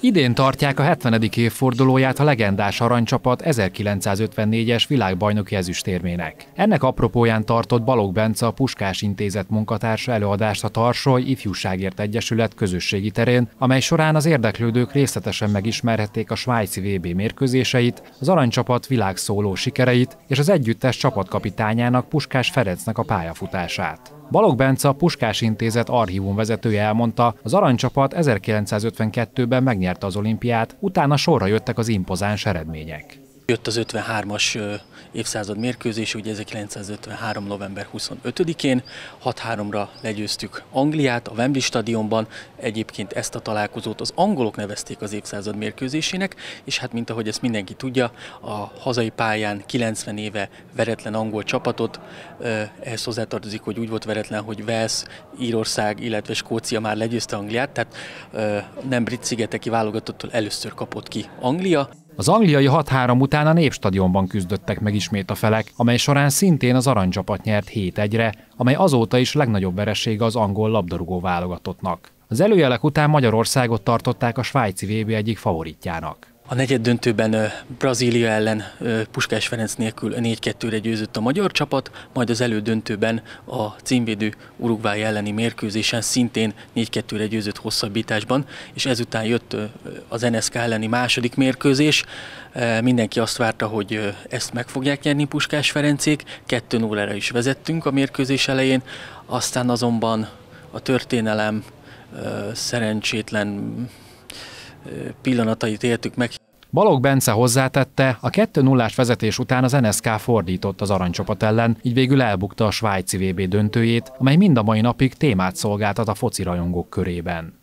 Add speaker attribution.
Speaker 1: Idén tartják a 70. évfordulóját a legendás aranycsapat 1954-es világbajnoki ezüstérmének. Ennek apropóján tartott Balog Bence a Puskás Intézet munkatársa előadást a Tarsoly Ifjúságért Egyesület közösségi terén, amely során az érdeklődők részletesen megismerhették a svájci VB mérkőzéseit, az aranycsapat világszóló sikereit és az együttes csapatkapitányának Puskás Ferencnek a pályafutását. Balog Bence, a Puskás Intézet archívum vezetője elmondta, az aranycsapat 1952-ben megnyerte az olimpiát, utána sorra jöttek az impozáns eredmények.
Speaker 2: Jött az 53-as évszázad mérkőzés, ugye 1953. november 25-én, 6-3-ra legyőztük Angliát a Wembley stadionban, egyébként ezt a találkozót az angolok nevezték az évszázad mérkőzésének, és hát mint ahogy ezt mindenki tudja, a hazai pályán 90 éve veretlen angol csapatot, ehhez hozzátartozik, hogy úgy volt veretlen, hogy Wales, Írország, illetve Skócia már legyőzte Angliát, tehát nem brit szigeteki válogatottól először kapott ki Anglia.
Speaker 1: Az angliai 6-3 után a Népstadionban küzdöttek meg ismét a felek, amely során szintén az aranycsapat nyert 7-1-re, amely azóta is legnagyobb veresége az angol labdarúgó válogatottnak. Az előjelek után Magyarországot tartották a svájci VB egyik favoritjának.
Speaker 2: A negyed döntőben Brazília ellen Puskás Ferenc nélkül 4-2-re győzött a magyar csapat, majd az elődöntőben a címvédő Uruguay elleni mérkőzésen szintén 4-2-re győzött hosszabbításban, és ezután jött az NSK elleni második mérkőzés. Mindenki azt várta, hogy ezt meg fogják nyerni Puskás Ferencék, 2 0 is vezettünk a mérkőzés elején, aztán azonban a történelem szerencsétlen pillanatait éltük meg.
Speaker 1: Balog Bence hozzátette, a 2 0 vezetés után az NSK fordított az aranycsapat ellen, így végül elbukta a svájci VB döntőjét, amely mind a mai napig témát szolgáltat a foci rajongók körében.